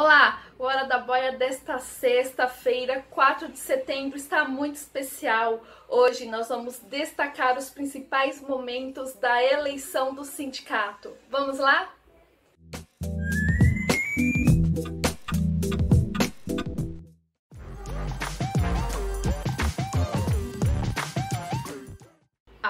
Olá, o Hora da Boia desta sexta-feira, 4 de setembro, está muito especial. Hoje nós vamos destacar os principais momentos da eleição do sindicato. Vamos lá?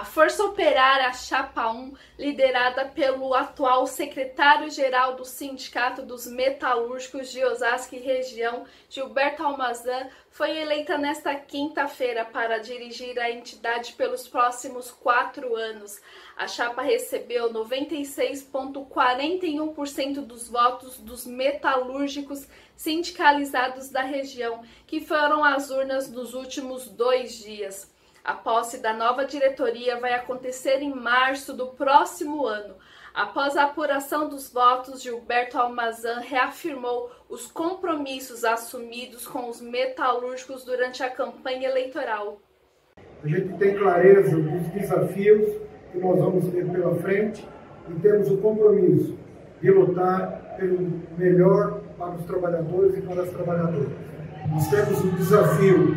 A Força Operária Chapa 1, liderada pelo atual secretário-geral do Sindicato dos Metalúrgicos de Osasco e região, Gilberto Almazan, foi eleita nesta quinta-feira para dirigir a entidade pelos próximos quatro anos. A chapa recebeu 96,41% dos votos dos metalúrgicos sindicalizados da região, que foram às urnas nos últimos dois dias. A posse da nova diretoria vai acontecer em março do próximo ano. Após a apuração dos votos, Gilberto Almazan reafirmou os compromissos assumidos com os metalúrgicos durante a campanha eleitoral. A gente tem clareza dos desafios que nós vamos ter pela frente e temos o compromisso de lutar pelo melhor para os trabalhadores e para as trabalhadoras. Nós temos o desafio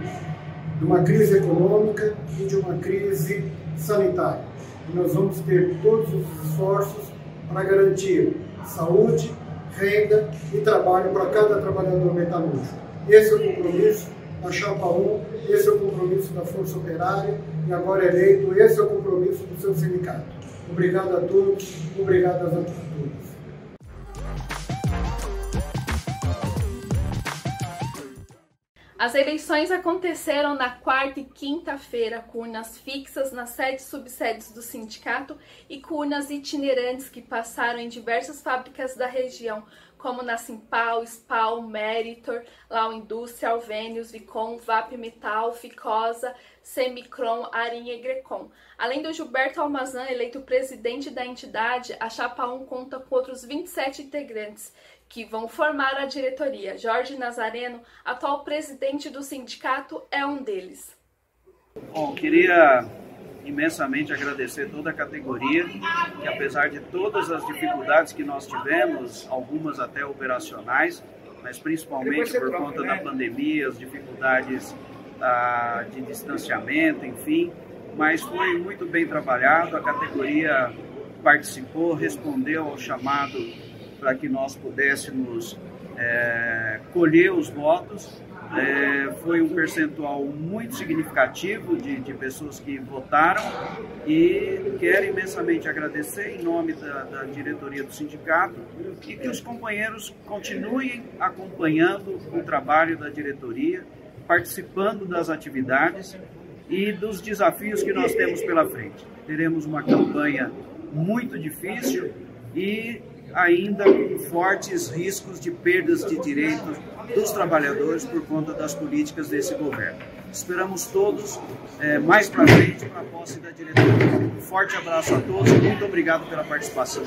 de uma crise econômica e de uma crise sanitária. E nós vamos ter todos os esforços para garantir saúde, renda e trabalho para cada trabalhador metalúrgico. Esse é o compromisso da Chapa 1, esse é o compromisso da Força Operária e agora eleito, esse é o compromisso do seu sindicato. Obrigado a todos, obrigado a todos. As eleições aconteceram na quarta e quinta-feira, com urnas fixas nas sete subsedes do sindicato e com urnas itinerantes que passaram em diversas fábricas da região, como na Simpal, Spal, Meritor, Lau Indústria, Alvênios, Vicom, Vap Metal, Ficosa, Semicron, Arinha e Grecon. Além do Gilberto Almazan, eleito presidente da entidade, a Chapa 1 conta com outros 27 integrantes, que vão formar a diretoria. Jorge Nazareno, atual presidente do sindicato, é um deles. Bom, queria imensamente agradecer toda a categoria, que apesar de todas as dificuldades que nós tivemos, algumas até operacionais, mas principalmente por conta da pandemia, as dificuldades ah, de distanciamento, enfim, mas foi muito bem trabalhado, a categoria participou, respondeu ao chamado para que nós pudéssemos é, colher os votos. É, foi um percentual muito significativo de, de, pessoas que votaram e quero imensamente agradecer em nome da, da, diretoria do sindicato e que os companheiros continuem acompanhando o trabalho da diretoria, participando das atividades e dos desafios que nós temos pela frente. Teremos uma campanha muito difícil e ainda com fortes riscos de perdas de direitos dos trabalhadores por conta das políticas desse governo. Esperamos todos é, mais para frente para a posse da diretoria. Um forte abraço a todos e muito obrigado pela participação.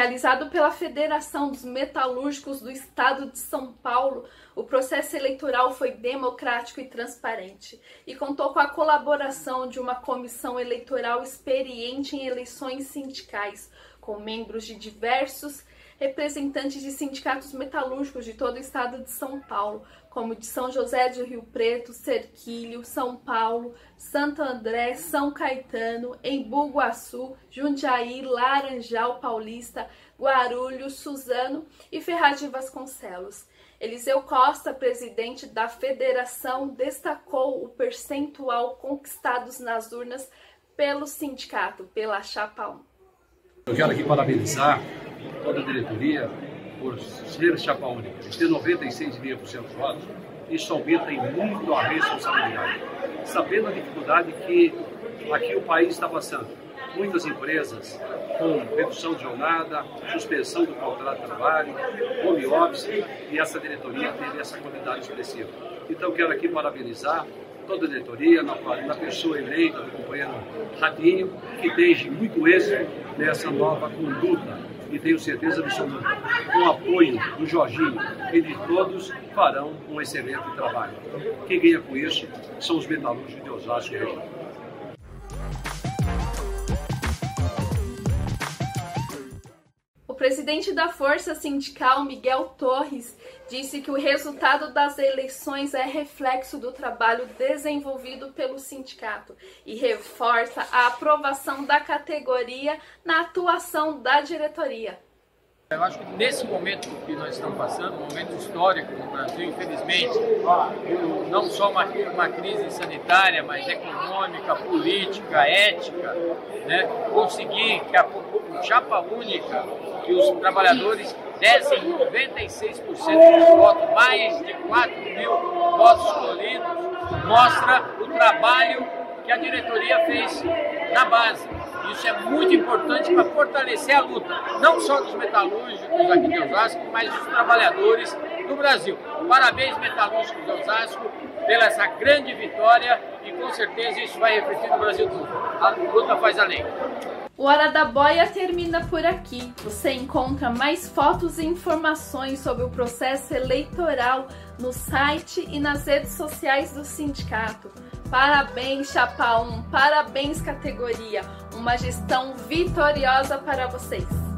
Realizado pela Federação dos Metalúrgicos do Estado de São Paulo, o processo eleitoral foi democrático e transparente e contou com a colaboração de uma comissão eleitoral experiente em eleições sindicais, com membros de diversos representantes de sindicatos metalúrgicos de todo o estado de São Paulo, como de São José do Rio Preto, Serquilho, São Paulo, Santo André, São Caetano, Embu Guaçu, Jundiaí, Laranjal Paulista, Guarulhos, Suzano e Ferraz de Vasconcelos. Eliseu Costa, presidente da federação, destacou o percentual conquistados nas urnas pelo sindicato, pela Chapa 1. Eu quero aqui parabenizar toda a diretoria por ser chapa única ter 96,5% dos votos, isso aumenta em muito a responsabilidade. Sabendo a dificuldade que aqui o país está passando. Muitas empresas com redução de jornada, suspensão do contrato de trabalho, home office, e essa diretoria teve essa qualidade expressiva. Então quero aqui parabenizar toda a diretoria, na, na pessoa eleita do companheiro Radinho, que desde muito êxito nessa nova conduta e tenho certeza absoluta, com o apoio do Jorginho e de todos, farão um excelente trabalho. Quem ganha com isso são os metalúrgicos de Osasco e região. presidente da Força Sindical, Miguel Torres, disse que o resultado das eleições é reflexo do trabalho desenvolvido pelo sindicato e reforça a aprovação da categoria na atuação da diretoria. Eu acho que nesse momento que nós estamos passando, um momento histórico no Brasil, infelizmente, não só uma, uma crise sanitária, mas econômica, política, ética, né? conseguir que a chapa única e os trabalhadores dessem 96% dos votos, mais de 4 mil votos escolhidos, mostra o trabalho que a diretoria fez na base isso é muito importante para fortalecer a luta, não só dos metalúrgicos aqui de Osasco, mas dos trabalhadores do Brasil. Parabéns, metalúrgicos de Osasco, pela essa grande vitória e com certeza isso vai refletir no Brasil todo. A luta faz além. O Hora da Boia termina por aqui. Você encontra mais fotos e informações sobre o processo eleitoral no site e nas redes sociais do sindicato. Parabéns, Chapa 1, parabéns, categoria. Uma gestão vitoriosa para vocês.